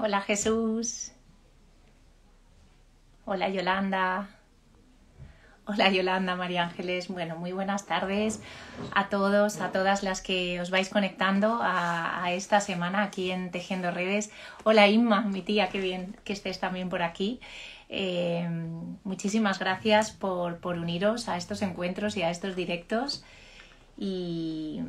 Hola Jesús. Hola Yolanda. Hola Yolanda, María Ángeles. Bueno, muy buenas tardes a todos, a todas las que os vais conectando a, esta semana aquí en Tejiendo Redes. Hola Inma, mi tía, qué bien que estés también por aquí. Eh, muchísimas gracias por, por uniros a estos encuentros y a estos directos. Y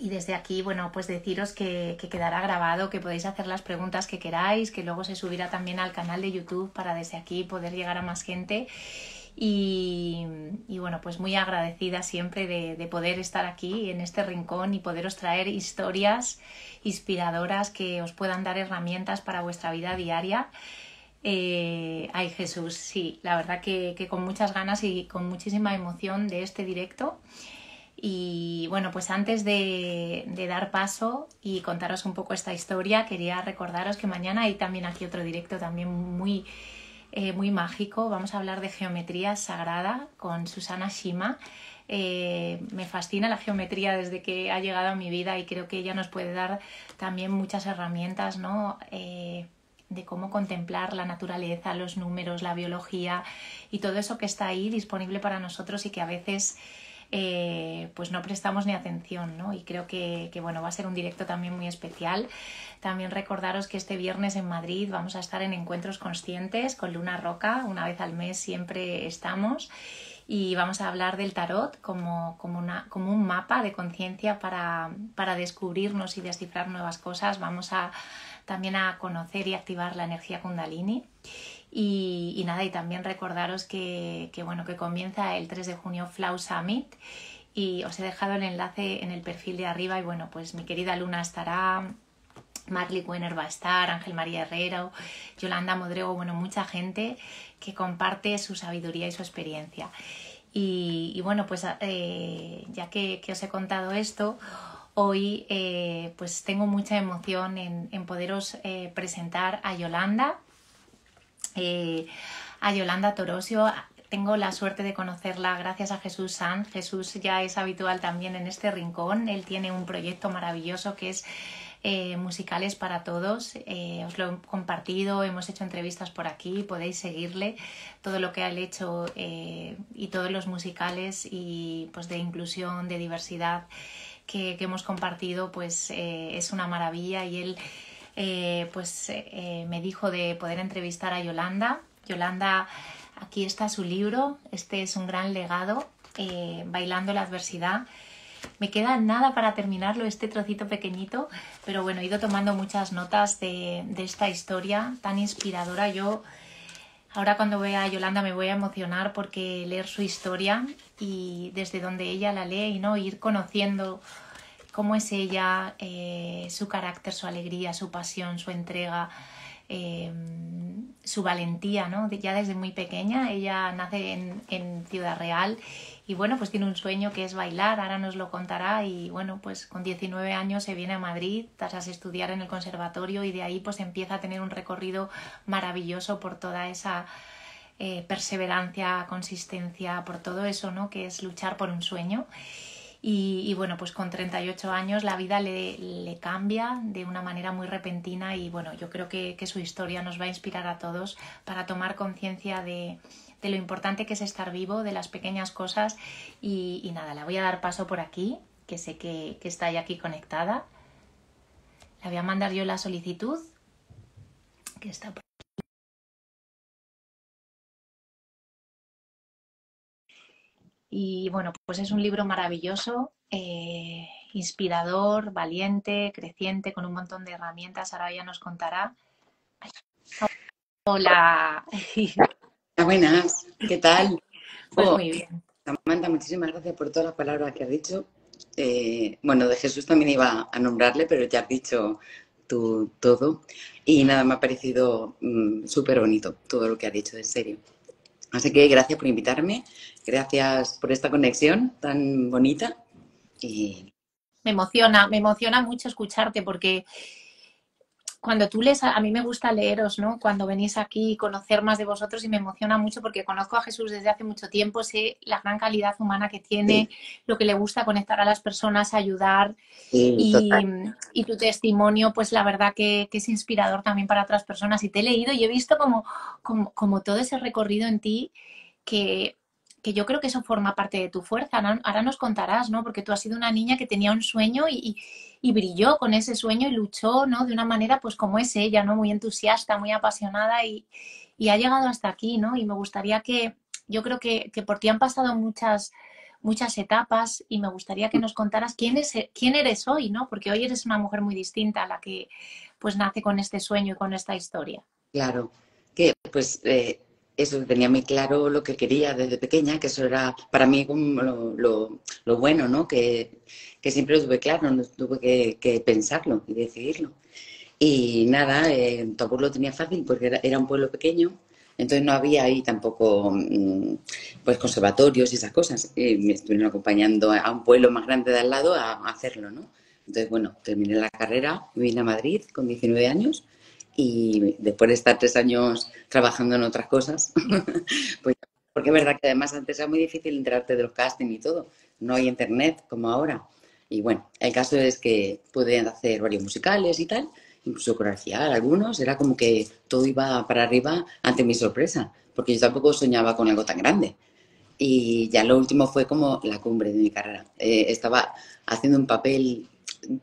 y desde aquí, bueno, pues deciros que, quedará grabado, que podéis hacer las preguntas que queráis, que luego se subirá también al canal de YouTube para desde aquí poder llegar a más gente. Y, bueno, pues muy agradecida siempre de, poder estar aquí en este rincón y poderos traer historias inspiradoras que os puedan dar herramientas para vuestra vida diaria. Eh, ay Jesús, sí, la verdad que, que con muchas ganas y con muchísima emoción de este directo. Y bueno, pues antes de, dar paso y contaros un poco esta historia, quería recordaros que mañana hay también aquí otro directo también muy, eh, muy mágico. Vamos a hablar de geometría sagrada con Susana Shima. Eh, me fascina la geometría desde que ha llegado a mi vida y creo que ella nos puede dar también muchas herramientas, ¿no? Eh, de cómo contemplar la naturaleza, los números, la biología y todo eso que está ahí disponible para nosotros y que a veces eh, pues no prestamos ni atención, ¿no? Y creo que, bueno, va a ser un directo también muy especial. También recordaros que este viernes en Madrid vamos a estar en encuentros conscientes con Luna Roca, una vez al mes siempre estamos y vamos a hablar del tarot como, como, una, como un mapa de conciencia para, para, descubrirnos y descifrar nuevas cosas. Vamos a también a conocer y activar la energía kundalini. Y, nada, y también recordaros que, bueno, que comienza el 3 de junio Flow Summit y os he dejado el enlace en el perfil de arriba y bueno, pues mi querida Luna estará, Marley Wenner va a estar, Ángel María Herrero, Yolanda Modrego, bueno, mucha gente que comparte su sabiduría y su experiencia. Y, bueno, pues eh, ya que, os he contado esto, hoy eh, pues tengo mucha emoción en, poderos eh, presentar a Yolanda eh, a Yolanda Torosio. Tengo la suerte de conocerla gracias a Jesús Sanz. Jesús ya es habitual también en este rincón. Él tiene un proyecto maravilloso que es eh, Musicales para Todos. Eh, os lo he compartido, hemos hecho entrevistas por aquí, podéis seguirle todo lo que ha hecho y todos los musicales y pues de inclusión, de diversidad que, que hemos compartido, pues es una maravilla y él eh, pues eh, me dijo de poder entrevistar a Yolanda. Yolanda, aquí está su libro, este es un gran legado, eh, Bailando la adversidad. Me queda nada para terminarlo, este trocito pequeñito, pero bueno, he ido tomando muchas notas de, esta historia tan inspiradora. Yo ahora cuando vea a Yolanda me voy a emocionar porque leer su historia y desde donde ella la lee y no ir conociendo cómo es ella, eh, su carácter, su alegría, su pasión, su entrega, eh, su valentía, ¿no? Ya desde muy pequeña, ella nace en, Ciudad Real y bueno, pues tiene un sueño que es bailar, ahora nos lo contará y bueno, pues con 19 años se viene a Madrid tras estudiar en el conservatorio y de ahí pues empieza a tener un recorrido maravilloso por toda esa eh, perseverancia, consistencia, por todo eso, ¿no? Que es luchar por un sueño. Y, bueno, pues con 38 años la vida le, cambia de una manera muy repentina y bueno, yo creo que, su historia nos va a inspirar a todos para tomar conciencia de, lo importante que es estar vivo, de las pequeñas cosas y, nada, la voy a dar paso por aquí, que sé que, que está ya aquí conectada. La voy a mandar yo la solicitud, que está por Y bueno, pues es un libro maravilloso, eh, inspirador, valiente, creciente, con un montón de herramientas. Ahora ya nos contará. Hola. Buenas, ¿qué tal? Pues oh, muy bien. Samantha, muchísimas gracias por todas las palabras que has dicho. Eh, bueno, de Jesús también iba a nombrarle, pero ya has dicho tú todo. Y nada, me ha parecido mm, súper bonito todo lo que has dicho, en serio. Así que gracias por invitarme, gracias por esta conexión tan bonita me emociona, me emociona mucho escucharte porque cuando tú lees, a, mí me gusta leeros, ¿no? Cuando venís aquí y conocer más de vosotros y me emociona mucho porque conozco a Jesús desde hace mucho tiempo, sé la gran calidad humana que tiene, lo que le gusta conectar a las personas, ayudar y, tu testimonio, pues la verdad que, es inspirador también para otras personas. Y te he leído y he visto como, como, todo ese recorrido en ti que, que yo creo que eso forma parte de tu fuerza. Ahora nos contarás, ¿no? Porque tú has sido una niña que tenía un sueño y brilló con ese sueño y luchó, ¿no? De una manera, pues como es ella, ¿no? Muy entusiasta, muy apasionada y, ha llegado hasta aquí, ¿no? Y me gustaría que, yo creo que, por ti han pasado muchas, muchas etapas y me gustaría que nos contaras quién, es, quién eres hoy, ¿no? Porque hoy eres una mujer muy distinta a la que pues nace con este sueño y con esta historia. Claro, que pues eh, eso tenía muy claro lo que quería desde pequeña, que eso era para mí como lo, bueno, ¿no? Que, siempre lo tuve claro, no tuve que, pensarlo y decidirlo. Y nada, eh, tampoco lo tenía fácil porque era, un pueblo pequeño, entonces no había ahí tampoco mm, pues conservatorios y esas cosas. Y me estuvieron acompañando a un pueblo más grande de al lado a, a hacerlo, ¿no? Entonces, bueno, terminé la carrera, vine a Madrid con 19 años y después de estar tres años trabajando en otras cosas, pues, porque es verdad que además antes era muy difícil enterarte de los castings y todo, no hay internet como ahora. Y bueno, el caso es que pude hacer varios musicales y tal, incluso coreografiar algunos, era como que todo iba para arriba ante mi sorpresa, porque yo tampoco soñaba con algo tan grande. Y ya lo último fue como la cumbre de mi carrera. Eh, estaba haciendo un papel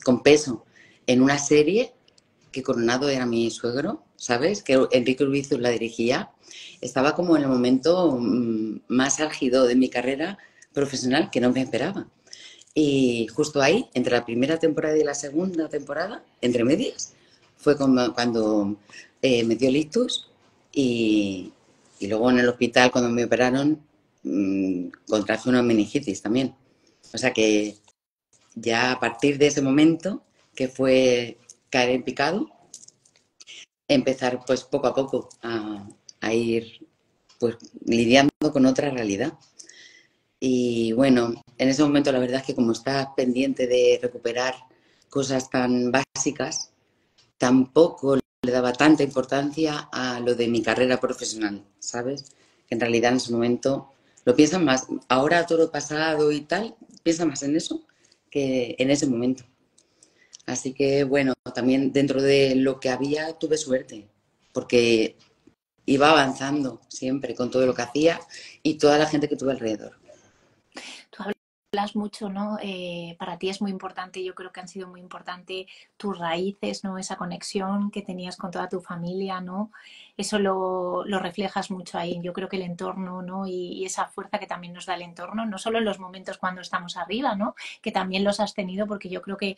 con peso en una serie que Coronado era mi suegro, ¿sabes? Que Enrique Urbizu la dirigía. Estaba como en el momento mm, más álgido de mi carrera profesional que no me esperaba. Y justo ahí, entre la primera temporada y la segunda temporada, entre medias, fue como cuando eh, me dio lictus y, y, luego en el hospital cuando me operaron mmm, contraje una meningitis también. O sea que ya a partir de ese momento, que fue caer en picado, empezar pues poco a poco a, ir pues lidiando con otra realidad. Y bueno, en ese momento la verdad es que como estás pendiente de recuperar cosas tan básicas, tampoco le daba tanta importancia a lo de mi carrera profesional, ¿sabes? Que en realidad en ese momento lo piensan más, ahora todo pasado y tal, piensa más en eso que en ese momento. Así que bueno, también dentro de lo que había tuve suerte, porque iba avanzando siempre con todo lo que hacía y toda la gente que tuve alrededor. Tú hablas mucho, ¿no? Eh, para ti es muy importante, yo creo que han sido muy importantes tus raíces, ¿no? Esa conexión que tenías con toda tu familia, ¿no? Eso lo, reflejas mucho ahí. Yo creo que el entorno, ¿no? Y, y, esa fuerza que también nos da el entorno, no solo en los momentos cuando estamos arriba, ¿no? Que también los has tenido, porque yo creo que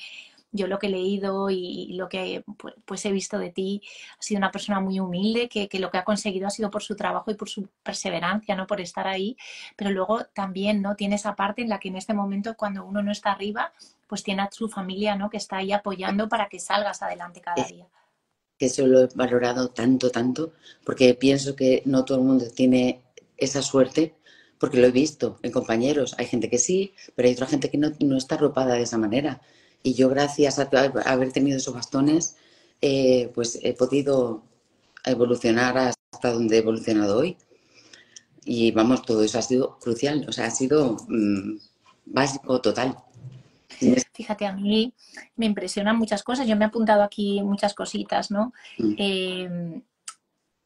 yo lo que he leído y lo que pues, pues, he visto de ti, ha sido una persona muy humilde, que, lo que ha conseguido ha sido por su trabajo y por su perseverancia, ¿no? Por estar ahí, pero luego también, ¿no? Tiene esa parte en la que en este momento, cuando uno no está arriba, pues tiene a su familia, ¿no? Que está ahí apoyando para que salgas adelante cada día. Que eso lo he valorado tanto, tanto, porque pienso que no todo el mundo tiene esa suerte porque lo he visto en compañeros. Hay gente que sí, pero hay otra gente que no, no está arropada de esa manera. Y yo, gracias a, haber tenido esos bastones, eh, pues he podido evolucionar hasta donde he evolucionado hoy. Y vamos, todo eso ha sido crucial, o sea, ha sido mm, básico total. Fíjate, a mí me impresionan muchas cosas. Yo me he apuntado aquí muchas cositas, ¿no? Mm. Eh,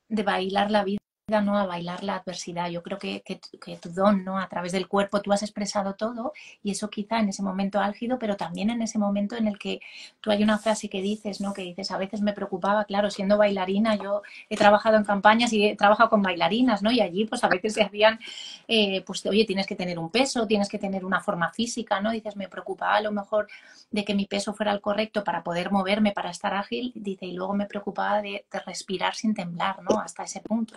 de bailar la vida ¿no? a bailar la adversidad. Yo creo que, que, tu don, ¿no? A través del cuerpo tú has expresado todo y eso quizá en ese momento álgido, pero también en ese momento en el que tú hay una frase que dices, ¿no? Que dices, a veces me preocupaba, claro, siendo bailarina, yo he trabajado en campañas y he trabajado con bailarinas, ¿no? Y allí pues a veces se hacían, eh, pues oye, tienes que tener un peso, tienes que tener una forma física, ¿no? Dices, me preocupaba a lo mejor de que mi peso fuera el correcto para poder moverme, para estar ágil, dice, y luego me preocupaba de, de respirar sin temblar, ¿no? Hasta ese punto.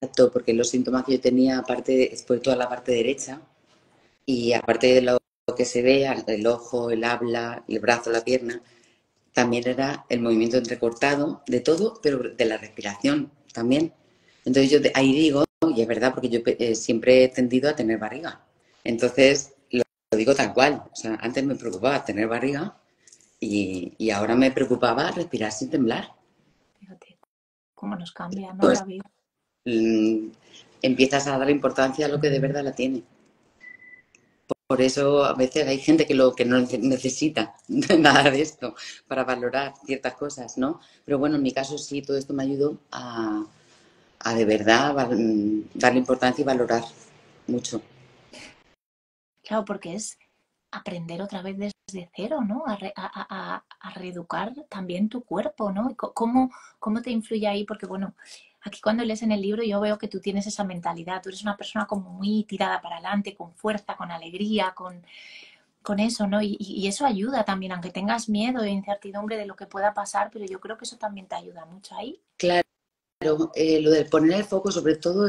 Exacto, porque los síntomas que yo tenía, aparte, después toda la parte derecha, y aparte de lo que se ve, el ojo, el habla, el brazo, la pierna, también era el movimiento entrecortado de todo, pero de la respiración también. Entonces yo ahí digo, y es verdad, porque yo eh, siempre he tendido a tener barriga. Entonces lo, digo tal cual. O sea, antes me preocupaba tener barriga y, y ahora me preocupaba respirar sin temblar. cómo nos cambia, ¿no? Pues, la vida. Mm, empiezas a dar importancia a lo que de verdad la tiene. Por eso a veces hay gente que lo que no nece- necesita nada de esto para valorar ciertas cosas, ¿no? Pero bueno, en mi caso sí, todo esto me ayudó a, a de verdad mm, darle importancia y valorar mucho. Claro, porque es aprender otra vez desde cero, ¿no? A, a- a- a- reeducar también tu cuerpo, ¿no? ¿Cómo, cómo te influye ahí? Porque, bueno, aquí cuando lees en el libro yo veo que tú tienes esa mentalidad, tú eres una persona como muy tirada para adelante, con fuerza, con alegría, con, con eso, ¿no? Y, y- eso ayuda también, aunque tengas miedo e incertidumbre de lo que pueda pasar, pero yo creo que eso también te ayuda mucho ahí. Claro, eh, lo de poner el foco, sobre todo,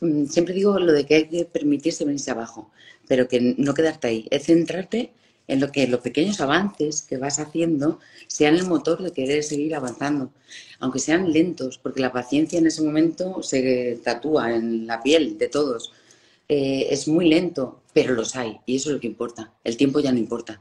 mm, siempre digo lo de que hay que permitirse venirse abajo, pero que no quedarte ahí, es centrarte en lo que los pequeños avances que vas haciendo sean el motor de querer seguir avanzando, aunque sean lentos, porque la paciencia en ese momento se tatúa en la piel de todos. Eh, es muy lento, pero los hay, y eso es lo que importa. El tiempo ya no importa,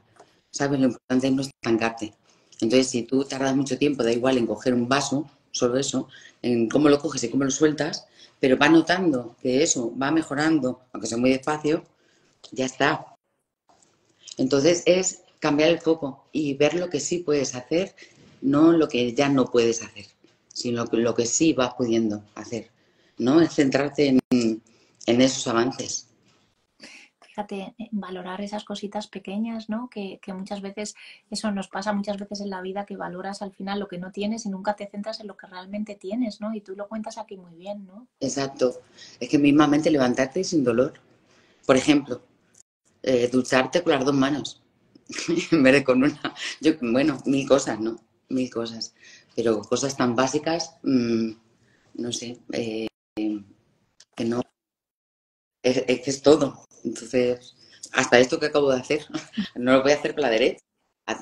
¿sabes? Lo importante es no estancarte. Entonces, si tú tardas mucho tiempo, da igual en coger un vaso, solo eso, en cómo lo coges y cómo lo sueltas, pero va notando que eso va mejorando, aunque sea muy despacio, ya está. Entonces es cambiar el foco y ver lo que sí puedes hacer, no lo que ya no puedes hacer, sino lo que sí vas pudiendo hacer, ¿no? Es centrarte en, en esos avances. Fíjate, en valorar esas cositas pequeñas, ¿no? Que, que muchas veces, eso nos pasa muchas veces en la vida, que valoras al final lo que no tienes y nunca te centras en lo que realmente tienes, ¿no? Y tú lo cuentas aquí muy bien, ¿no? Exacto. Es que mismamente levantarte sin dolor. Por ejemplo, eh, ducharte con las dos manos en vez de con una. Yo, bueno, mil cosas, ¿no? Mil cosas. Pero cosas tan básicas, mm, no sé, eh, que no. Es que es todo. Entonces, hasta esto que acabo de hacer, no lo voy a hacer con la derecha.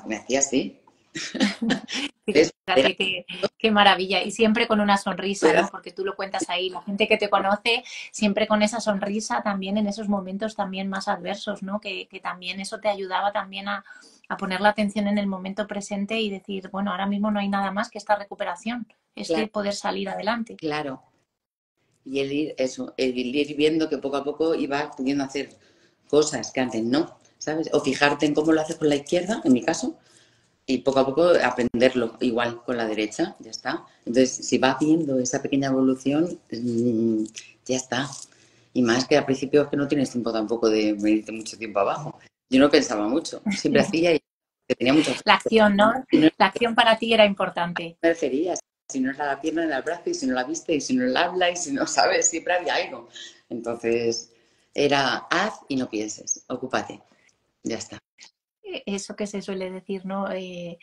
Me hacía así. Fíjate qué, qué maravilla. Y siempre con una sonrisa, ¿no? Porque tú lo cuentas ahí. La gente que te conoce, siempre con esa sonrisa, también en esos momentos también más adversos, ¿no? Que, que también eso te ayudaba también a, a poner la atención en el momento presente y decir, bueno, ahora mismo no hay nada más que esta recuperación, este Claro. poder salir adelante. Claro. Y el ir, eso, el ir viendo que poco a poco ibas pudiendo hacer cosas que antes no, ¿sabes? O fijarte en cómo lo haces con la izquierda, en mi caso, y poco a poco aprenderlo igual con la derecha, ya está. Entonces, si vas viendo esa pequeña evolución, mm, ya está. Y más que al principio es que no tienes tiempo tampoco de venirte mucho tiempo abajo. Yo no pensaba mucho, siempre hacía y tenía mucho La acción, ¿no? La acción para ti era importante. me refería, si no es la pierna en el brazo y si no la viste y si no la habla y si no sabes, siempre había algo. Entonces era haz y no pienses, ocúpate, ya está. Eso que se suele decir, ¿no? Eh,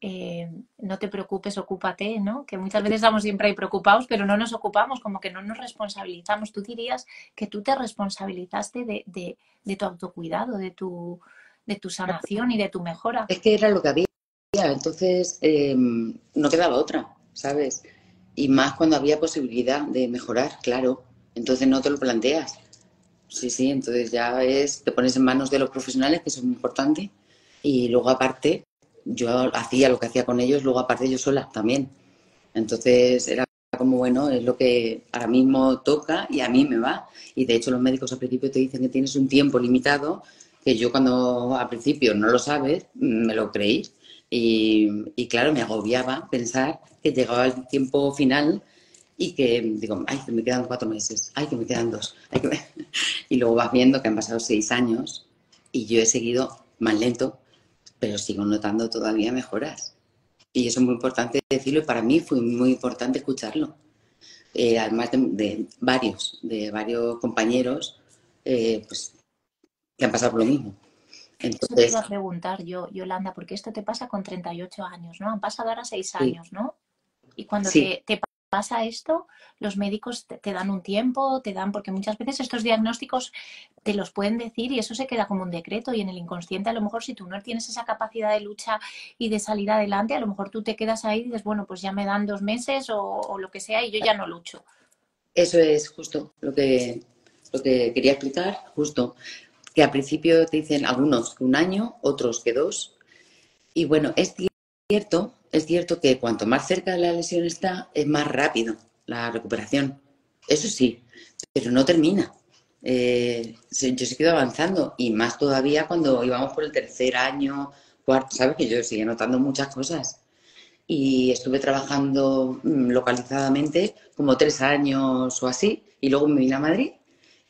eh, no te preocupes, ocúpate, ¿no? Que muchas veces estamos siempre ahí preocupados, pero no nos ocupamos, como que no nos responsabilizamos. Tú dirías que tú te responsabilizaste de, de, de tu autocuidado, de tu, de tu sanación y de tu mejora. Es que era lo que había, entonces eh, no quedaba otra, ¿sabes? Y más cuando había posibilidad de mejorar, claro. Entonces no te lo planteas. Sí, sí, entonces ya es, te pones en manos de los profesionales, que eso es muy importante. Y luego aparte, yo hacía lo que hacía con ellos, luego aparte yo sola también. Entonces era como, bueno, es lo que ahora mismo toca y a mí me va. Y de hecho los médicos al principio te dicen que tienes un tiempo limitado, que yo cuando al principio no lo sabes, me lo creí. Y claro, me agobiaba pensar que llegaba el tiempo final y que digo, ay, que me quedan cuatro meses, ay, que me quedan dos. ay, que me- Y luego vas viendo que han pasado seis años y yo he seguido más lento, pero sigo notando todavía mejoras. Y eso es muy importante decirlo y para mí fue muy importante escucharlo. Eh, además de, de varios, de varios compañeros, eh, pues, que han pasado por lo mismo. Eso te Entonces, iba a preguntar yo, Yolanda, porque esto te pasa con 38 años, ¿no? Han pasado ahora 6 Sí. años, ¿no? Y cuando Sí. te, te pasa esto, los médicos te, dan un tiempo, te dan, porque muchas veces estos diagnósticos te los pueden decir y eso se queda como un decreto y en el inconsciente a lo mejor si tú no tienes esa capacidad de lucha y de salir adelante, a lo mejor tú te quedas ahí y dices, bueno, pues ya me dan dos meses o, o lo que sea y yo ya no lucho. Eso es justo lo que, lo que quería explicar, justo. Que al principio te dicen algunos que un año, otros que dos. Y bueno, es cierto es cierto que cuanto más cerca la lesión está, es más rápido la recuperación. Eso sí, pero no termina. Eh, yo seguido avanzando y más todavía cuando íbamos por el tercer año, cuarto, ¿sabes? Que yo sigue notando muchas cosas. Y estuve trabajando mm, localizadamente como tres años o así y luego me vine a Madrid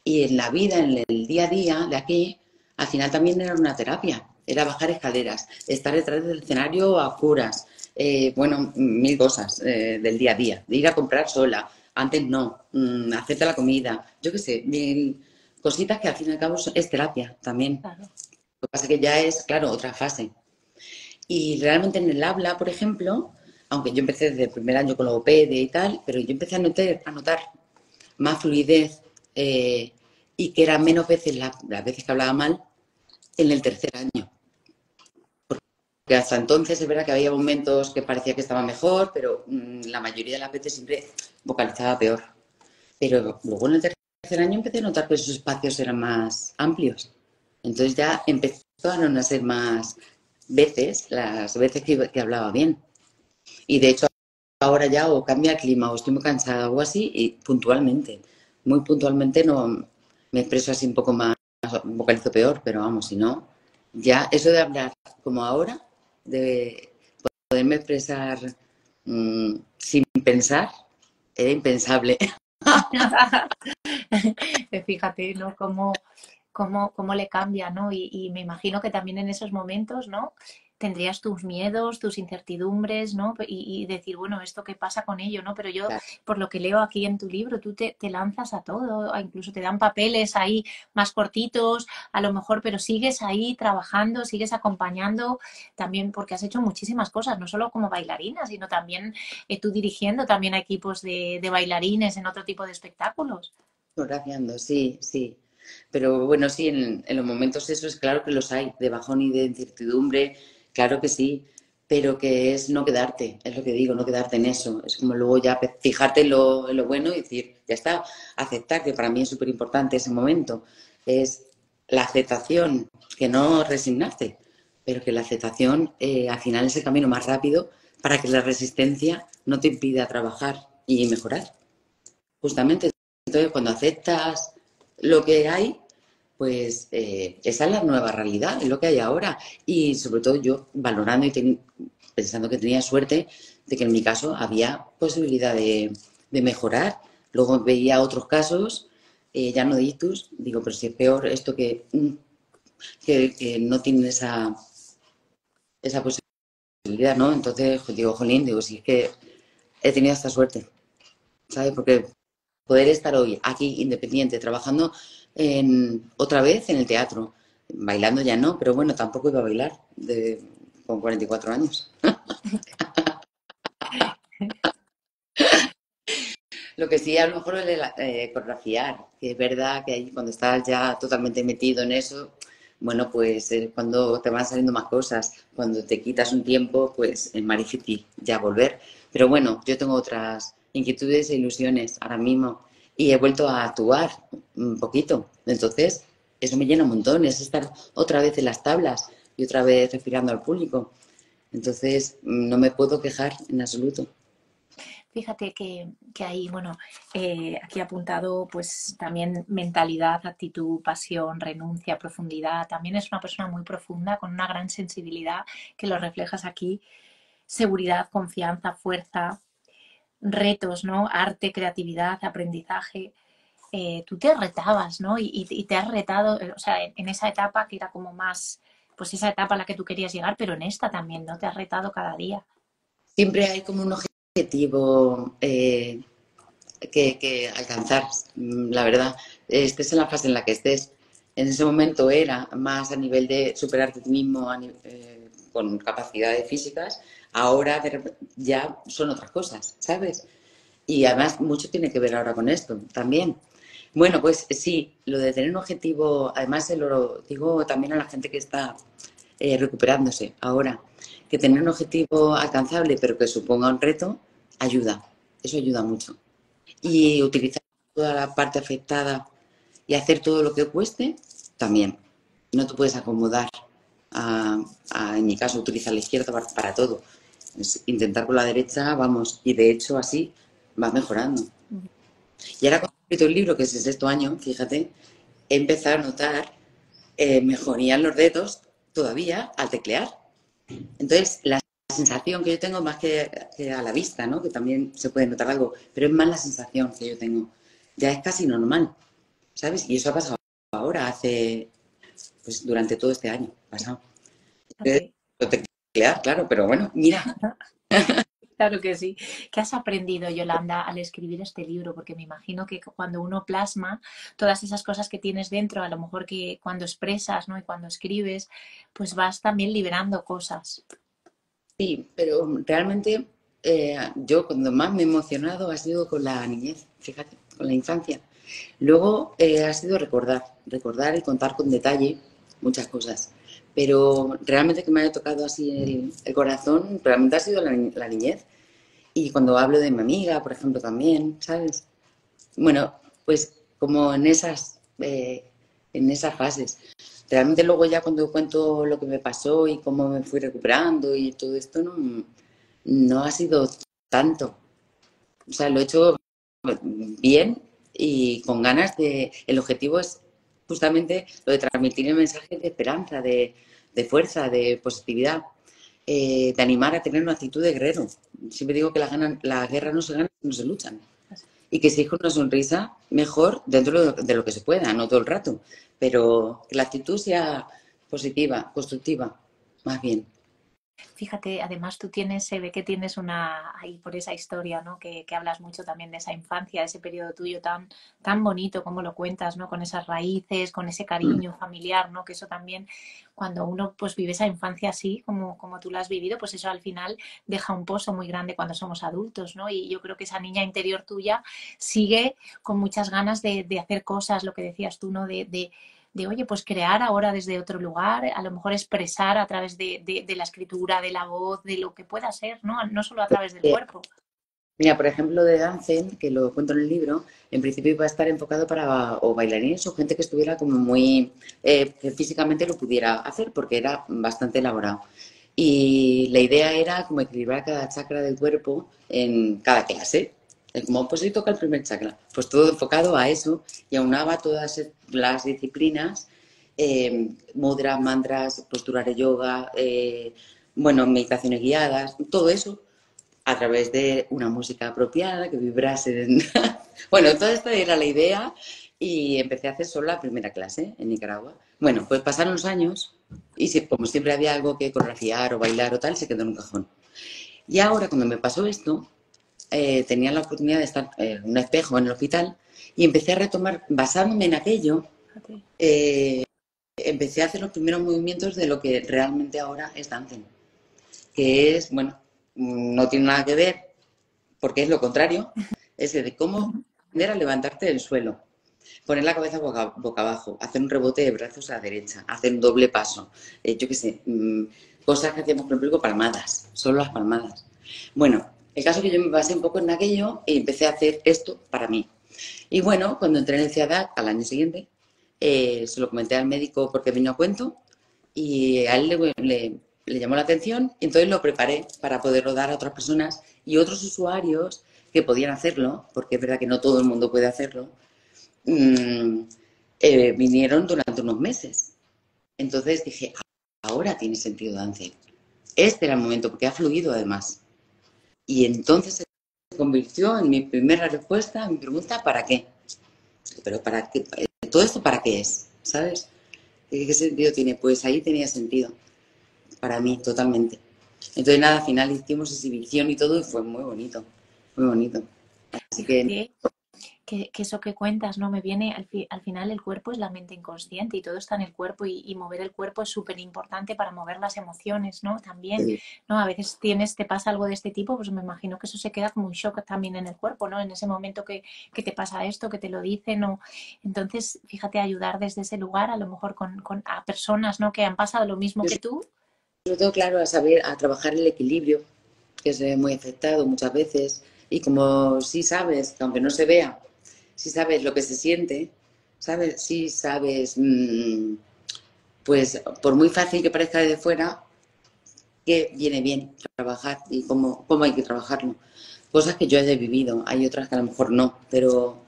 y en la vida, en el día a día de aquí, al final también era una terapia. Era bajar escaleras, estar detrás del escenario a curas, eh, bueno, mil cosas eh, del día a día, de ir a comprar sola, antes no, mm, hacerte la comida, yo qué sé, mil cositas que al fin y al cabo es terapia también. Lo que pasa es que ya es, claro, otra fase. Y realmente en el habla, por ejemplo, aunque yo empecé desde el primer año con logopede y tal, pero yo empecé a notar, a notar más fluidez eh, y que eran menos veces las veces que hablaba mal en el tercer año que hasta entonces es verdad que había momentos que parecía que estaba mejor, pero mm, la mayoría de las veces siempre vocalizaba peor. Pero luego en el tercer año empecé a notar que esos espacios eran más amplios. Entonces ya empezó a ser más veces, las veces que, hablaba bien. Y de hecho ahora ya o cambia el clima o estoy muy cansada o así y puntualmente, muy puntualmente no me expreso así un poco más, vocalizo peor, pero vamos, si no, ya eso de hablar como ahora de poderme expresar mm, sin pensar, era impensable. Fíjate, ¿no? Cómo, cómo, cómo le cambia, ¿no? Y, y, me imagino que también en esos momentos, ¿no? Tendrías tus miedos, tus incertidumbres, ¿no? Y, decir, bueno, ¿esto qué pasa con ello, no? Pero yo, por lo que leo aquí en tu libro, tú te, lanzas a todo, incluso te dan papeles ahí más cortitos, a lo mejor, pero sigues ahí trabajando, sigues acompañando, también porque has hecho muchísimas cosas, no solo como bailarina, sino también eh, tú dirigiendo también a equipos de, bailarines en otro tipo de espectáculos. Fotografiando, sí, sí. Pero bueno, sí, en, en, los momentos eso es claro que los hay, de bajón y de incertidumbre, Claro que sí, pero que es no quedarte, es lo que digo, no quedarte en eso. Es como luego ya fijarte en lo, bueno y decir, ya está, aceptar, que para mí es súper importante ese momento. Es la aceptación, que no resignarte, pero que la aceptación eh, al final es el camino más rápido para que la resistencia no te impida trabajar y mejorar. Justamente, entonces cuando aceptas lo que hay, pues eh, esa es la nueva realidad, es lo que hay ahora. Y sobre todo yo valorando y pensando que tenía suerte de que en mi caso había posibilidad de, mejorar. Luego veía otros casos, eh, ya no de ictus, digo, pero si es peor esto que, mm, que, no tienen esa, esa posibilidad, ¿no? Entonces pues digo, jolín, digo, si es que he tenido esta suerte, ¿sabes? Porque poder estar hoy aquí independiente, trabajando en, otra vez en el teatro. Bailando ya no, pero bueno, tampoco iba a bailar de, con 44 años. Lo que sí, a lo mejor es eh, coreografiar, que es verdad que ahí cuando estás ya totalmente metido en eso, bueno, pues es cuando te van saliendo más cosas. Cuando te quitas un tiempo, pues es más difícil ya volver. Pero bueno, yo tengo otras inquietudes e ilusiones ahora mismo y he vuelto a actuar un poquito. Entonces, eso me llena un montón, es estar otra vez en las tablas y otra vez respirando al público. Entonces, no me puedo quejar en absoluto. Fíjate que, que ahí, bueno, eh, aquí apuntado pues también mentalidad, actitud, pasión, renuncia, profundidad. También es una persona muy profunda, con una gran sensibilidad, que lo reflejas aquí. Seguridad, confianza, fuerza, retos, ¿no? Arte, creatividad, aprendizaje. Eh, tú te retabas, ¿no? Y, te has retado, eh, o sea, en, esa etapa que era como más, pues esa etapa a la que tú querías llegar, pero en esta también, ¿no? Te has retado cada día. Siempre hay como un objetivo eh, que, alcanzar, mm, la verdad. Estés en la fase en la que estés. En ese momento era más a nivel de superarte a ti mismo con capacidades físicas, ahora ya son otras cosas, ¿sabes? Y además mucho tiene que ver ahora con esto también. Bueno, pues sí, lo de tener un objetivo, además se lo digo también a la gente que está eh, recuperándose ahora, que tener un objetivo alcanzable pero que suponga un reto, ayuda, eso ayuda mucho. Y utilizar toda la parte afectada y hacer todo lo que cueste, también. No te puedes acomodar en mi caso, utilizar la izquierda para todo Es intentar con la derecha, vamos, y de hecho así va mejorando. Y ahora cuando he escrito el libro, que es el sexto año, fíjate, he empezado a notar eh, mejoría en los dedos todavía al teclear. Entonces, la sensación que yo tengo más que, a la vista, ¿no? Que también se puede notar algo, pero es más la sensación que yo tengo. Ya es casi normal, ¿sabes? Y eso ha pasado ahora, hace, pues durante todo este año pasado. Teclear, claro, pero bueno, mira. Claro que sí. ¿Qué has aprendido, Yolanda, al escribir este libro? Porque me imagino que cuando uno plasma todas esas cosas que tienes dentro, a lo mejor que cuando expresas ¿no? y cuando escribes, pues vas también liberando cosas. Sí, pero realmente eh, yo cuando más me he emocionado ha sido con la niñez, fíjate, con la infancia. Luego eh, ha sido recordar, recordar y contar con detalle muchas cosas. Pero realmente que me haya tocado así el, corazón, realmente ha sido la, niñez. Y cuando hablo de mi amiga, por ejemplo, también, ¿sabes? Bueno, pues como en esas, eh, en esas fases. Realmente luego ya cuando cuento lo que me pasó y cómo me fui recuperando y todo esto, no, no ha sido tanto. O sea, lo he hecho bien y con ganas de... El objetivo es justamente lo de transmitir el mensaje de esperanza, de, fuerza, de positividad, eh, de animar a tener una actitud de guerrero. Siempre digo que la, la guerra no se gana, no se luchan. Y que se con una sonrisa mejor dentro de lo que se pueda, no todo el rato pero que la actitud sea positiva, constructiva, más bien. Fíjate, además tú tienes, se ve que tienes una, ahí por esa historia, ¿no? Que, hablas mucho también de esa infancia, de ese periodo tuyo tan, tan bonito, como lo cuentas, ¿no? Con esas raíces, con ese cariño mm. familiar, ¿no? Que eso también, cuando uno pues vive esa infancia así, como, como tú la has vivido, pues eso al final deja un pozo muy grande cuando somos adultos, ¿no? Y yo creo que esa niña interior tuya sigue con muchas ganas de, de hacer cosas, lo que decías tú, ¿no? de, de de, oye, pues crear ahora desde otro lugar, a lo mejor expresar a través de, la escritura, de la voz, de lo que pueda ser, ¿no? No solo a través del cuerpo. Mira, por ejemplo, de Dancen, que lo cuento en el libro, en principio iba a estar enfocado para o bailarines o gente que estuviera como muy, eh, que físicamente lo pudiera hacer, porque era bastante elaborado. Y la idea era como equilibrar cada chakra del cuerpo en cada clase pues hoy toca el primer chakra, pues todo enfocado a eso y aunaba todas las disciplinas, eh, mudras, mantras, posturas de yoga, eh, bueno, meditaciones guiadas, todo eso a través de una música apropiada que vibrase. bueno, toda esta era la idea y empecé a hacer solo la primera clase en Nicaragua. Bueno, pues pasaron los años y como siempre había algo que coreografiar o bailar o tal, se quedó en un cajón. Y ahora cuando me pasó esto, eh, tenía la oportunidad de estar en un espejo en el hospital y empecé a retomar, basándome en aquello, eh, empecé a hacer los primeros movimientos de lo que realmente ahora es dancing, que es, bueno, no tiene nada que ver, porque es lo contrario, es de cómo aprender a levantarte del suelo, poner la cabeza boca, abajo, hacer un rebote de brazos a la derecha, hacer un doble paso, eh, yo qué sé, mm, cosas que hacíamos, por ejemplo, palmadas, solo las palmadas. Bueno, el caso es que yo me basé un poco en aquello y empecé a hacer esto para mí. Y bueno, cuando entré en el CIADAC al año siguiente, eh, se lo comenté al médico porque vino a cuento y a él le, llamó la atención entonces lo preparé para poderlo dar a otras personas y otros usuarios que podían hacerlo, porque es verdad que no todo el mundo puede hacerlo, mm, eh, vinieron durante unos meses. Entonces dije, ahora tiene sentido Dance. Este era el momento, porque ha fluido además. Y entonces se convirtió en mi primera respuesta a mi pregunta, ¿para qué? Pero ¿para qué? ¿Todo esto para qué es? ¿Sabes? ¿Qué sentido tiene? Pues ahí tenía sentido. Para mí, totalmente. Entonces, nada, al final hicimos exhibición y todo y fue muy bonito. Muy bonito. Así que que, eso que cuentas, ¿no? Me viene, al, al, final el cuerpo es la mente inconsciente y todo está en el cuerpo y, mover el cuerpo es súper importante para mover las emociones, ¿no? También, ¿no? A veces tienes, te pasa algo de este tipo, pues me imagino que eso se queda como un shock también en el cuerpo, ¿no? En ese momento que, que te pasa esto, que te lo dicen, ¿no? Entonces, fíjate, ayudar desde ese lugar, a lo mejor con, con a personas, ¿no? Que han pasado lo mismo que tú. Sobre todo, claro, a saber, a trabajar el equilibrio, que es muy afectado muchas veces, y como sí sabes, aunque no se vea, si sabes lo que se siente, sabes, si sabes, mm, pues por muy fácil que parezca desde fuera, que viene bien trabajar y cómo, cómo hay que trabajarlo. Cosas que yo haya vivido, hay otras que a lo mejor no, pero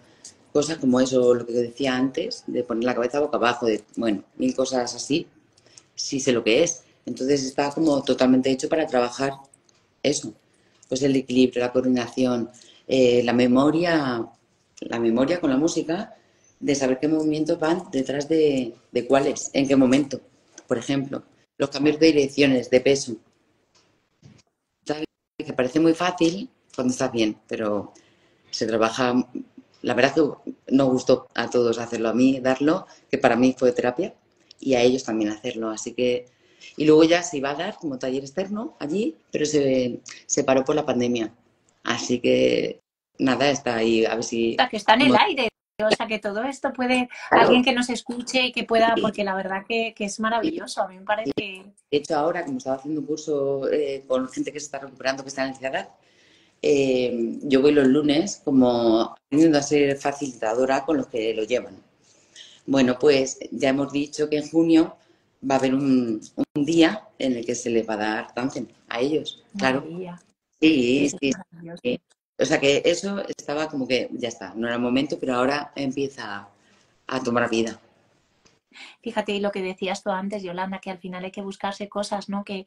cosas como eso, lo que decía antes, de poner la cabeza boca abajo, de, bueno, mil cosas así, sí sé lo que es. Entonces está como totalmente hecho para trabajar eso, pues el equilibrio, la coordinación, eh, la memoria, la memoria con la música, de saber qué movimientos van detrás de, de cuáles, en qué momento, por ejemplo, los cambios de direcciones, de peso. Que parece muy fácil cuando estás bien, pero se trabaja la verdad que nos gustó a todos hacerlo, a mí darlo, que para mí fue terapia, y a ellos también hacerlo. Así que, y luego ya se iba a dar como taller externo allí, pero se, se paró por la pandemia. Así que nada, está ahí, a ver si... que está en el aire. O sea, que todo esto puede, alguien que nos escuche y que pueda, porque la verdad que, que, es maravilloso, a mí me parece que... De hecho, ahora, como estaba haciendo un curso eh, con gente que se está recuperando, que está en ansiedad, eh, yo voy los lunes como aprendiendo a ser facilitadora con los que lo llevan. Bueno, pues ya hemos dicho que en junio va a haber un, día en el que se les va a dar tanto a ellos, claro. Sí, sí, sí, O sea que eso estaba como que ya está, no era el momento, pero ahora empieza a tomar vida. Fíjate lo que decías tú antes, Yolanda, que al final hay que buscarse cosas, ¿no? Que,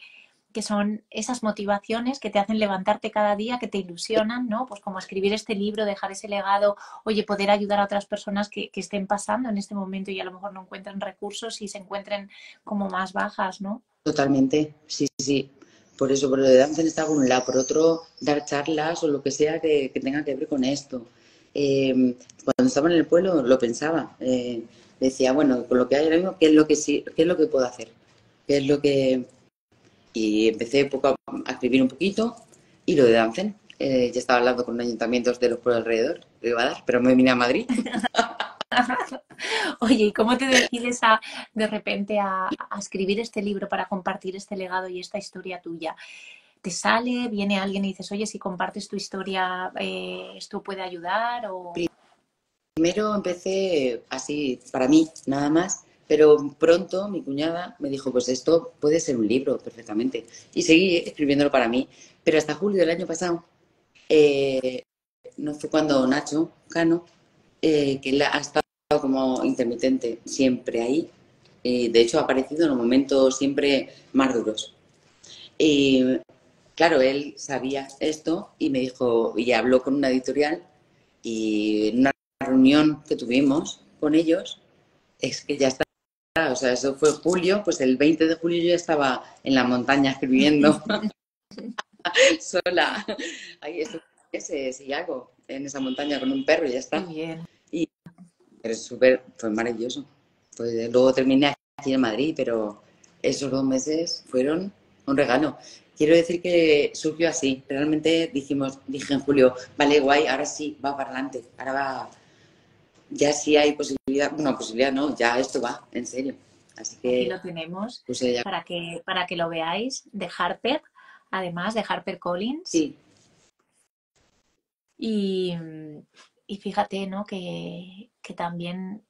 que son esas motivaciones que te hacen levantarte cada día, que te ilusionan, ¿no? Pues como escribir este libro, dejar ese legado, oye, poder ayudar a otras personas que, estén pasando en este momento y a lo mejor no encuentran recursos y se encuentren como más bajas, ¿no? Totalmente, sí, sí. Por eso, por lo de Danza está por un lado, por otro, dar charlas o lo que sea que, tenga que ver con esto. Em, cuando estaba en el pueblo lo pensaba. Eh, decía, bueno, con lo que hay ahora mismo, ¿qué es lo que sí, qué es lo que puedo hacer? ¿Qué es lo que y empecé poco a, escribir un poquito y lo de Dancen. Eh, ya estaba hablando con ayuntamientos de los pueblos alrededor, lo iba a dar, pero me vine a Madrid. Oye, ¿y cómo te decides a, de repente a, escribir este libro para compartir este legado y esta historia tuya? ¿Te sale? ¿Viene alguien y dices, oye, si compartes tu historia, eh, esto puede ayudar? Primero empecé así, para mí, nada más, pero pronto mi cuñada me dijo, pues esto puede ser un libro perfectamente. Y seguí escribiéndolo para mí. Pero hasta julio del año pasado, eh, no fue cuando Nacho Cano, eh, que ha estado como intermitente siempre ahí, y de hecho ha aparecido en los momentos siempre más duros. Y claro, él sabía esto y me dijo, y habló con una editorial y en una reunión que tuvimos con ellos, es que ya está o sea, eso fue julio, pues el 20 de julio yo ya estaba en la montaña escribiendo sola. Ahí eso, ese Sillago, en esa montaña con un perro y ya está. bien. Y pero súper, fue maravilloso. Pues, luego terminé aquí en Madrid, pero esos dos meses fueron un regalo. Quiero decir que surgió así. Realmente dijimos, dije en julio, vale, guay, ahora sí, va para adelante, ahora va ya sí hay posibilidad, bueno, posibilidad no, ya esto va, en serio. Así que Aquí lo tenemos para, que, para que lo veáis de Harper, además de Harper Collins. Sí. Y, fíjate, ¿no? Que, también,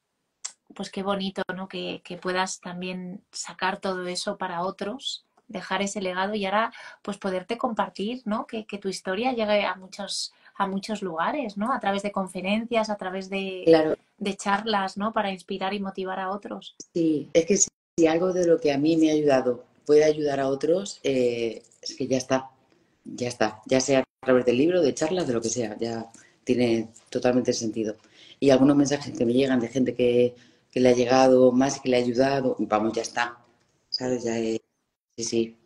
pues qué bonito, ¿no? Que, que puedas también sacar todo eso para otros dejar ese legado y ahora pues poderte compartir, ¿no? Que, que, tu historia llegue a muchos a muchos lugares, ¿no? A través de conferencias, a través de, de charlas, ¿no? Para inspirar y motivar a otros. Sí, es que si, algo de lo que a mí me ha ayudado puede ayudar a otros, eh, es que ya está, ya está, ya sea a través del libro, de charlas, de lo que sea, ya tiene totalmente sentido. Y algunos mensajes que me llegan de gente que, que le ha llegado más, que le ha ayudado, vamos, ya está, ¿sabes? Ya es, sí, sí,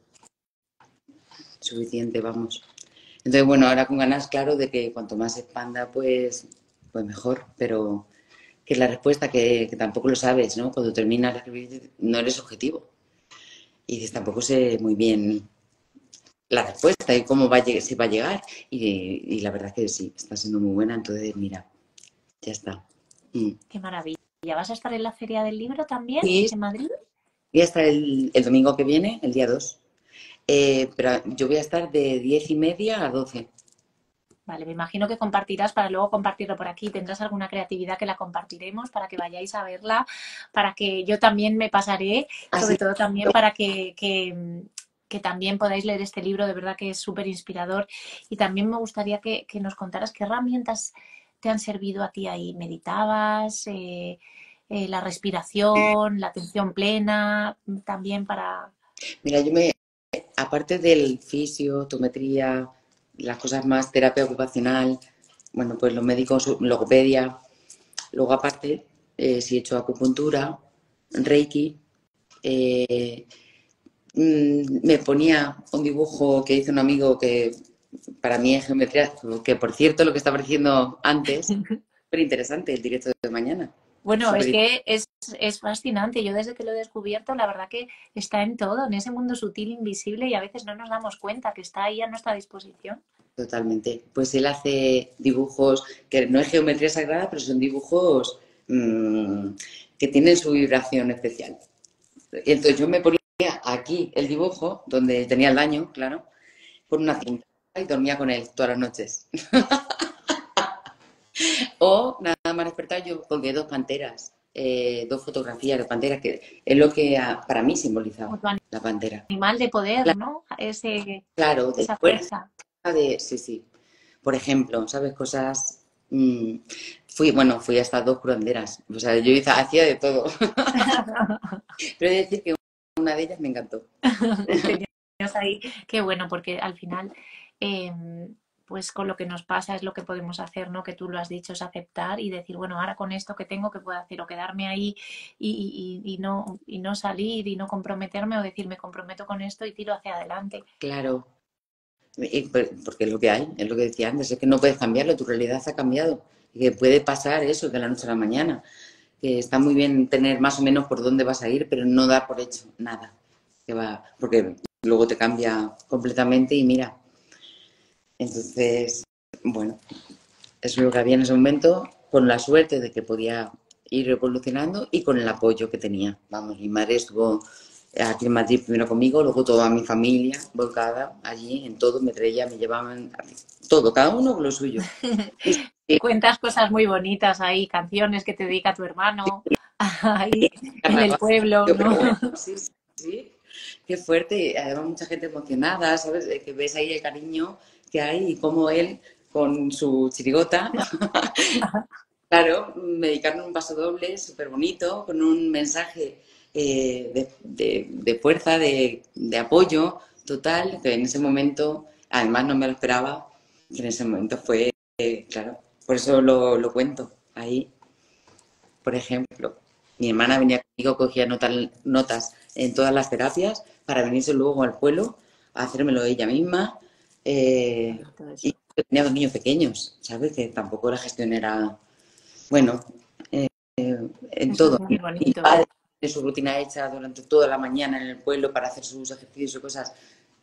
suficiente, vamos. Entonces, bueno, ahora con ganas, claro, de que cuanto más se expanda, pues, pues mejor, pero que es la respuesta que, tampoco lo sabes, ¿no? Cuando terminas de escribir no eres objetivo. Y dices, tampoco sé muy bien la respuesta y cómo va a va a llegar. Y, la verdad que sí, está siendo muy buena, entonces mira, ya está. Mm. Qué maravilla. ¿Vas a estar en la Feria del Libro también en Madrid? Voy a estar el, el domingo que viene, el día 2. Eh, pero yo voy a estar de diez y media a doce. Vale, me imagino que compartirás para luego compartirlo por aquí. Tendrás alguna creatividad que la compartiremos para que vayáis a verla, para que yo también me pasaré, sobre todo también para que, que también podáis leer este libro, de verdad que es súper inspirador. Y también me gustaría que, nos contaras qué herramientas te han servido a ti ahí. ¿Meditabas? Eh, eh, la respiración, la atención plena, también para... Mira, yo me, aparte del fisio, tometría, las cosas más terapia ocupacional, bueno, pues los médicos, logopedia, luego aparte, eh, si he hecho acupuntura, reiki, eh, mm, me ponía un dibujo que hizo un amigo que para mí es geometría, que por cierto lo que estaba diciendo antes, súper interesante el directo de mañana. Bueno, es que es, fascinante. Yo desde que lo he descubierto, la verdad que está en todo, en ese mundo sutil, invisible, y a veces no nos damos cuenta que está ahí a nuestra disposición. Totalmente. Pues él hace dibujos que no es geometría sagrada, pero son dibujos mm, que tienen su vibración especial. Entonces yo me ponía aquí el dibujo, donde tenía el daño, claro, por una cinta y dormía con él todas las noches. o nada más despertar yo colgué dos panteras, eh, dos fotografías de panteras, que es lo que para mí simbolizaba la pantera. Animal de poder, ¿no? Ese, claro, de esa fuerza. De, sí, sí. Por ejemplo, ¿sabes? Cosas... Mm, fui, bueno, fui hasta dos curanderas. O sea, yo hacía de todo. Pero he de decir que una de ellas me encantó. ahí, qué bueno, porque al final... Em, pues con lo que nos pasa es lo que podemos hacer, ¿no? Que tú lo has dicho, es aceptar y decir, bueno, ahora con esto que tengo, que puedo hacer? O quedarme ahí y, no, y no salir y no comprometerme o decir, me comprometo con esto y tiro hacia adelante. Claro, porque es lo que hay, es lo que decía antes, es que no puedes cambiarlo, tu realidad ha cambiado y que puede pasar eso de la noche a la mañana. Que está muy bien tener más o menos por dónde vas a ir, pero no dar por hecho nada. Que va, porque luego te cambia completamente y mira, entonces, bueno, eso es lo que había en ese momento, con la suerte de que podía ir evolucionando y con el apoyo que tenía. Vamos, mi madre estuvo aquí en Madrid primero conmigo, luego toda mi familia volcada allí en todo, me traía, me llevaban todo, cada uno con lo suyo. Cuentas cosas muy bonitas ahí, canciones que te dedica tu hermano ahí en el pueblo, ¿no? Sí, sí, qué fuerte, además mucha gente emocionada, ¿sabes? Que ves ahí el cariño que hay y cómo él, con su chirigota, claro, me dedicaron un paso doble súper bonito, con un mensaje eh, de, fuerza, de, apoyo total, que en ese momento, además no me lo esperaba, que en ese momento fue, claro, por eso lo, lo, cuento ahí. Por ejemplo, mi hermana venía conmigo, cogía notas, notas en todas las terapias para venirse luego al pueblo a hacérmelo ella misma eh, y tenía dos niños pequeños, ¿sabes? Que tampoco la gestión era, bueno, eh, en todo. Mi padre tiene su rutina hecha durante toda la mañana en el pueblo para hacer sus ejercicios y cosas.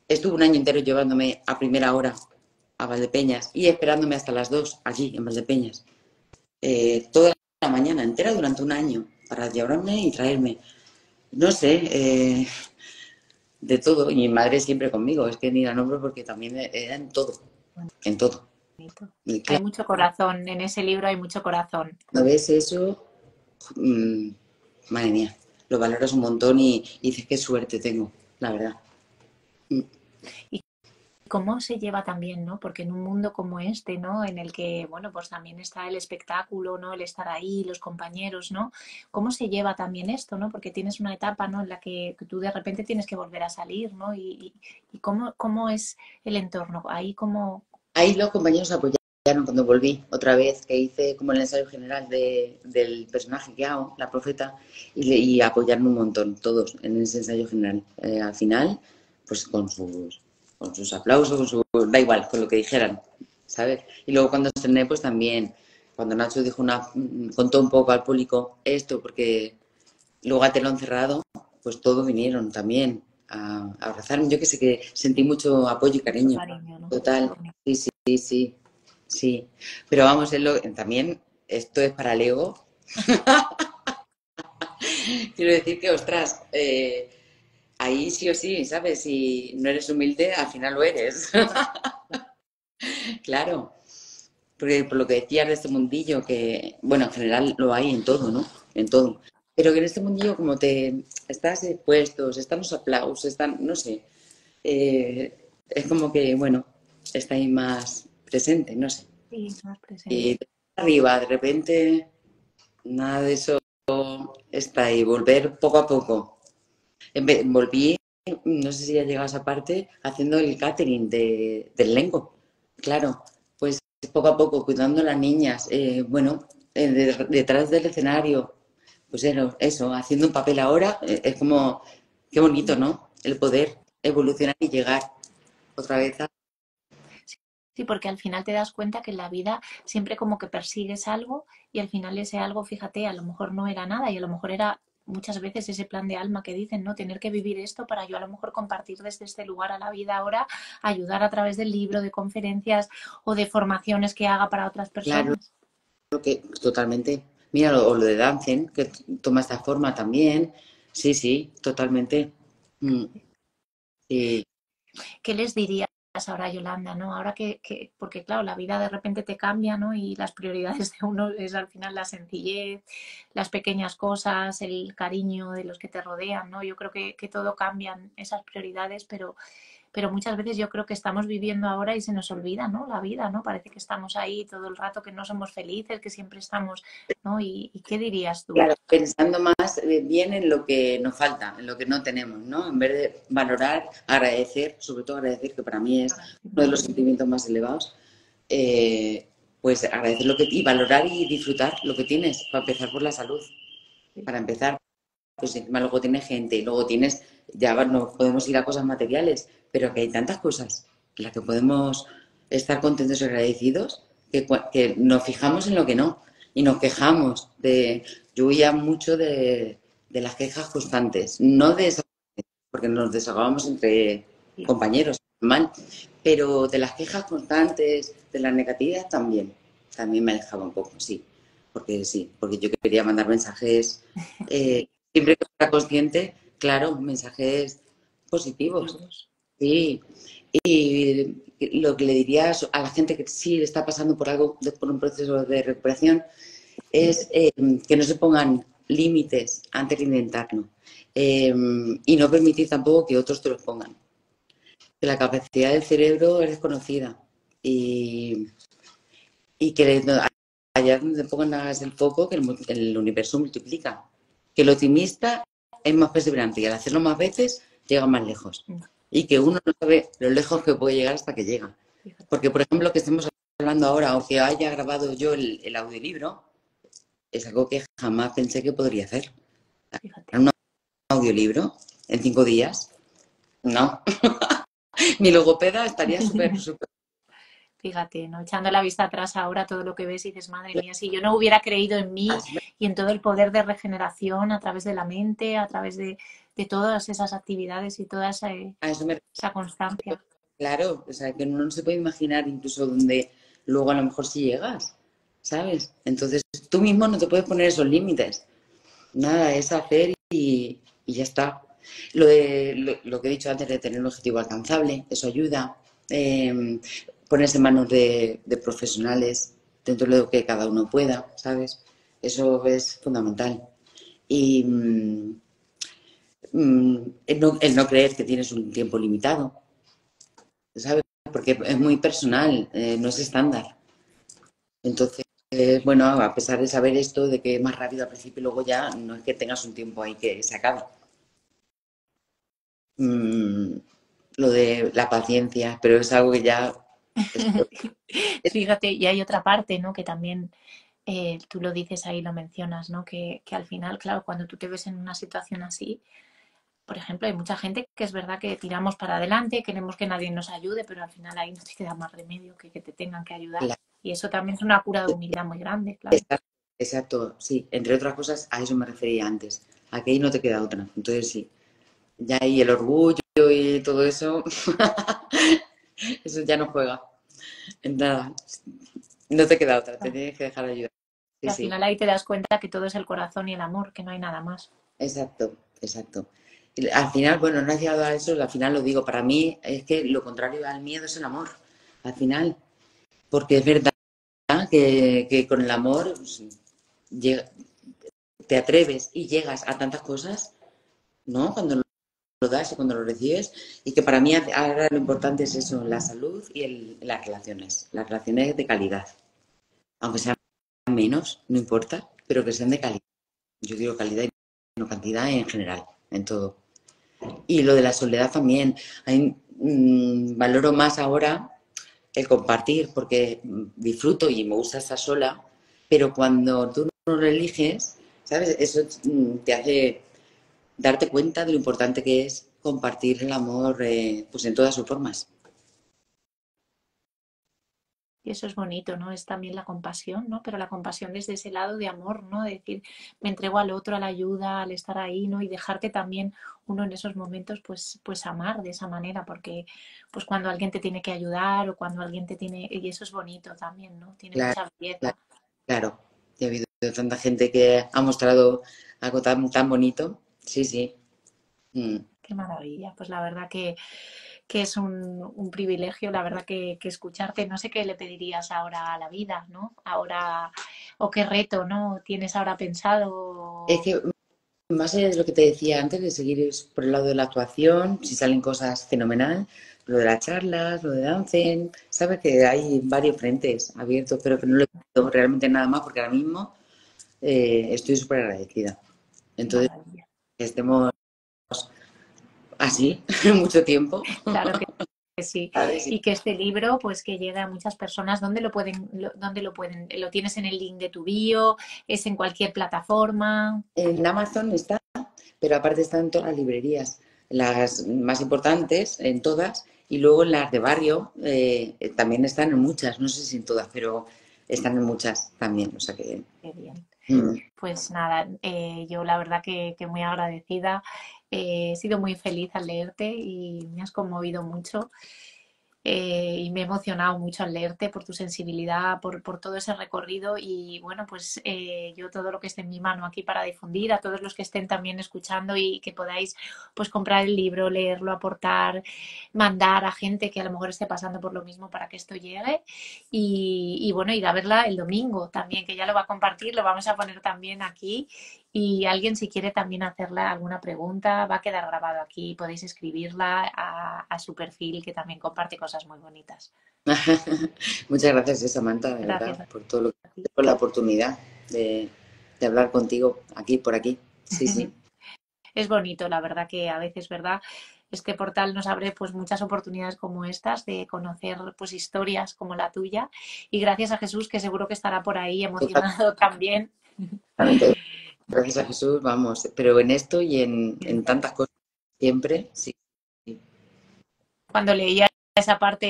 Estuvo un año entero llevándome a primera hora a Valdepeñas y esperándome hasta las dos allí en Valdepeñas. Eh, toda la mañana entera durante un año para llevarme y traerme. No sé, de todo. Y mi madre siempre conmigo, es que ni la nombro porque también era en todo, en todo. Hay mucho corazón, en ese libro hay mucho corazón. ¿No ves eso? Mm, madre mía, lo valoras un montón y, dices qué suerte tengo, la verdad. Mm cómo se lleva también, ¿no? Porque en un mundo como este, ¿no? En el que, bueno, pues también está el espectáculo, ¿no? El estar ahí, los compañeros, ¿no? ¿Cómo se lleva también esto, ¿no? Porque tienes una etapa, ¿no? En la que tú de repente tienes que volver a salir, ¿no? Y, cómo, cómo es el entorno, ahí como... Ahí los compañeros apoyaron cuando volví otra vez, que hice como el ensayo general del personaje que hago, la profeta, y, y apoyaron un montón, todos, en ese ensayo general. Eh, al final, pues con sus con sus aplausos, da igual, con lo que dijeran, ¿sabes? Y luego cuando estrené, pues también, cuando Nacho dijo una, contó un poco al público esto, porque luego a telón cerrado, pues todos vinieron también a, abrazarme. Yo que sé que sentí mucho apoyo y cariño. Total. Sí, sí, sí, sí. Pero vamos, también esto es para Leo. Quiero decir que, ostras, eh, ahí sí o sí, ¿sabes? Si no eres humilde, al final lo eres. claro. Porque por lo que decías de este mundillo, que, bueno, en general lo hay en todo, ¿no? En todo. Pero que en este mundillo, como te estás expuestos, están los aplausos, están, no sé, eh, es como que, bueno, está ahí más presente, no sé. Sí, más presente. Y de arriba, de repente, nada de eso está ahí, volver poco a poco. Volví, no sé si ya llegado a esa parte, haciendo el catering de, del lengo. Claro, pues poco a poco, cuidando a las niñas, eh, bueno, eh, detrás del escenario, pues eso, haciendo un papel ahora, eh, es como, qué bonito, ¿no? El poder evolucionar y llegar otra vez a Sí, porque al final te das cuenta que en la vida siempre como que persigues algo y al final ese algo, fíjate, a lo mejor no era nada y a lo mejor era muchas veces ese plan de alma que dicen, ¿no? Tener que vivir esto para yo a lo mejor compartir desde este lugar a la vida ahora, ayudar a través del libro, de conferencias o de formaciones que haga para otras personas. Claro, que totalmente. Mira, o lo de Dancen, que toma esta forma también. Sí, sí, totalmente. Mm. Sí. ¿Qué les diría ahora, Yolanda, ¿no? Ahora que, porque claro, la vida de repente te cambia, ¿no? Y las prioridades de uno es al final la sencillez, las pequeñas cosas, el cariño de los que te rodean, ¿no? Yo creo que, que todo cambian esas prioridades, pero pero muchas veces yo creo que estamos viviendo ahora y se nos olvida, ¿no? La vida, ¿no? Parece que estamos ahí todo el rato, que no somos felices, que siempre estamos, ¿no? ¿Y, qué dirías tú? Claro, pensando más eh, bien en lo que nos falta, en lo que no tenemos, ¿no? En vez de valorar, agradecer, sobre todo agradecer, que para mí es uno de los sentimientos más elevados, eh, pues agradecer lo que y valorar y disfrutar lo que tienes, para empezar por la salud, para empezar, pues encima luego tienes gente, luego tienes, ya no podemos ir a cosas materiales, pero que hay tantas cosas en las que podemos estar contentos y agradecidos que, nos fijamos en lo que no y nos quejamos de, yo huía mucho de, las quejas constantes, no de porque nos desahogábamos entre compañeros, mal, pero de las quejas constantes, de las negativas también, también me alejaba un poco, sí, porque sí, porque yo quería mandar mensajes, eh, siempre que fuera consciente, claro, mensajes positivos. Sí, y lo que le diría a la gente que sí está pasando por algo, por un proceso de recuperación, es eh, que no se pongan límites antes de intentarlo eh, y no permitir tampoco que otros te los pongan. Que la capacidad del cerebro es desconocida y, y que allá donde pongas el foco, que el, el universo multiplica. Que el optimista es más perseverante y al hacerlo más veces llega más lejos y que uno no sabe lo lejos que puede llegar hasta que llega. Porque, por ejemplo, que estemos hablando ahora o que haya grabado yo el, audiolibro, es algo que jamás pensé que podría hacer. Un audiolibro en cinco días, no. Mi logopeda estaría súper, súper fíjate, ¿no? Echando la vista atrás ahora todo lo que ves y dices, madre mía, si yo no hubiera creído en mí y en todo el poder de regeneración a través de la mente, a través de, de todas esas actividades y toda esa, esa constancia. Claro, o sea, que uno no se puede imaginar incluso donde luego a lo mejor si llegas, ¿sabes? Entonces tú mismo no te puedes poner esos límites. Nada, es hacer y, ya está. Lo, de, lo, que he dicho antes de tener un objetivo alcanzable, eso ayuda. Em, ponerse en manos de, de, profesionales dentro de lo que cada uno pueda, ¿sabes? Eso es fundamental. Y, mm, Mm, el no, creer que tienes un tiempo limitado, ¿sabes? Porque es muy personal, eh, no es estándar. Entonces, bueno, a pesar de saber esto, de que es más rápido al principio y luego ya, no es que tengas un tiempo ahí que se acabe. Mm, lo de la paciencia, pero es algo que ya... Fíjate, y hay otra parte, ¿no? Que también eh, tú lo dices ahí, lo mencionas, ¿no? Que, que, al final, claro, cuando tú te ves en una situación así, por ejemplo, hay mucha gente que es verdad que tiramos para adelante, queremos que nadie nos ayude, pero al final ahí no te queda más remedio que que te tengan que ayudar. Y eso también es una cura de humildad muy grande, claro. Exacto, sí. Entre otras cosas, a eso me refería antes. A que ahí no te queda otra. Entonces, sí. Ya ahí el orgullo y todo eso, eso ya no juega. Nada. No te queda otra, te tienes que dejar ayudar. y al final ahí te das cuenta que todo es el corazón y el amor, que no hay nada más. Exacto, exacto al final, bueno, no he llegado a eso, al final lo digo, para mí es que lo contrario al miedo es el amor, al final, porque es verdad que, con el amor pues, te atreves y llegas a tantas cosas, ¿no? Cuando lo das y cuando lo recibes. Y que para mí ahora lo importante es eso, la salud y las relaciones, las relaciones de calidad. Aunque sean menos, no importa, pero que sean de calidad. Yo digo calidad y no cantidad en general, en todo. Y lo de la soledad también. Hay, mm, valoro más ahora el compartir porque disfruto y me gusta estar sola, pero cuando tú no lo eliges, ¿sabes? Eso mm, te hace darte cuenta de lo importante que es compartir el amor eh, pues en todas sus formas. Y eso es bonito, ¿no? Es también la compasión, ¿no? Pero la compasión desde ese lado de amor, ¿no? De decir, me entrego al otro, a la ayuda, al estar ahí, ¿no? Y dejarte también uno en esos momentos, pues, pues amar de esa manera, porque pues cuando alguien te tiene que ayudar o cuando alguien te tiene, y eso es bonito también, ¿no? Tiene mucha belleza. Claro, y ha habido tanta gente que ha mostrado algo tan, tan bonito. Sí, sí. Mm. Qué maravilla. Pues la verdad que que es un, privilegio, la verdad, que, escucharte. No sé qué le pedirías ahora a la vida, ¿no? Ahora, o qué reto, ¿no? ¿Tienes ahora pensado? Es que más allá de lo que te decía antes, de seguir por el lado de la actuación, si salen cosas fenomenal, lo de las charlas, lo de dancing, sabes que hay varios frentes abiertos, pero que no le pido realmente nada más porque ahora mismo eh, estoy súper agradecida. Entonces, que estemos así mucho tiempo. Claro que sí. Y que este libro, pues que llega a muchas personas, ¿dónde lo pueden, dónde lo pueden? ¿Lo tienes en el link de tu bio? ¿Es en cualquier plataforma? En Amazon está, pero aparte están en todas las librerías, las más importantes, en todas, y luego en las de barrio eh, también están en muchas, no sé si en todas, pero están en muchas también, o sea que... Qué bien. Mm. Pues nada, eh, yo la verdad que, que muy agradecida eh, he sido muy feliz al leerte y me has conmovido mucho. Eh, y me he emocionado mucho al leerte por tu sensibilidad, por, todo ese recorrido y bueno, pues eh, yo todo lo que esté en mi mano aquí para difundir a todos los que estén también escuchando y que podáis pues comprar el libro, leerlo, aportar, mandar a gente que a lo mejor esté pasando por lo mismo para que esto llegue y bueno, ir a verla el domingo también, que ya lo va a compartir, lo vamos a poner también aquí y alguien si quiere también hacerle alguna pregunta, va a quedar grabado aquí, podéis escribirla a, su perfil que también comparte cosas muy bonitas. Muchas gracias, Samantha, por todo lo por la oportunidad de, hablar contigo aquí, por aquí. Sí, sí. es bonito, la verdad que a veces, ¿verdad? Este portal nos abre pues muchas oportunidades como estas de conocer pues historias como la tuya y gracias a Jesús que seguro que estará por ahí emocionado también. Gracias a Jesús, vamos, pero en esto y en, tantas cosas siempre, sí. Cuando leía esa parte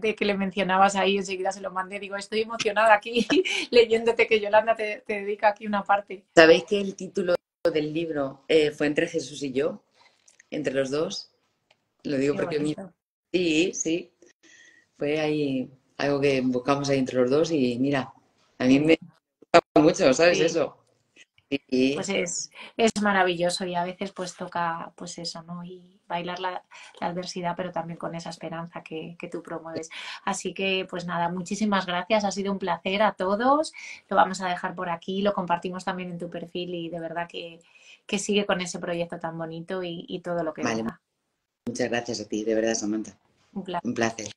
de, que le mencionabas ahí, enseguida se lo mandé, digo, estoy emocionada aquí leyéndote que Yolanda te, dedica aquí una parte. ¿Sabéis que el título del libro eh, fue entre Jesús y yo? Entre los dos. Lo digo porque mira, sí, sí. Fue ahí algo que buscamos ahí entre los dos y mira, a mí me gusta mucho, ¿sabes? Eso. Pues es, es, maravilloso y a veces pues toca pues eso, ¿no? Y bailar la, adversidad, pero también con esa esperanza que, tú promueves. Así que pues nada, muchísimas gracias, ha sido un placer a todos. Lo vamos a dejar por aquí, lo compartimos también en tu perfil y de verdad que, sigue con ese proyecto tan bonito y, todo lo que vale. Muchas gracias a ti, de verdad, Samantha. Un placer. Un placer.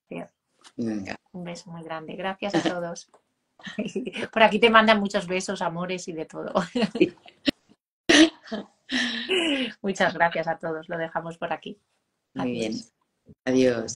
Un beso muy grande. Gracias a todos. Por aquí te mandan muchos besos, amores y de todo. Muchas gracias a todos. Lo dejamos por aquí. Muy bien. Adiós.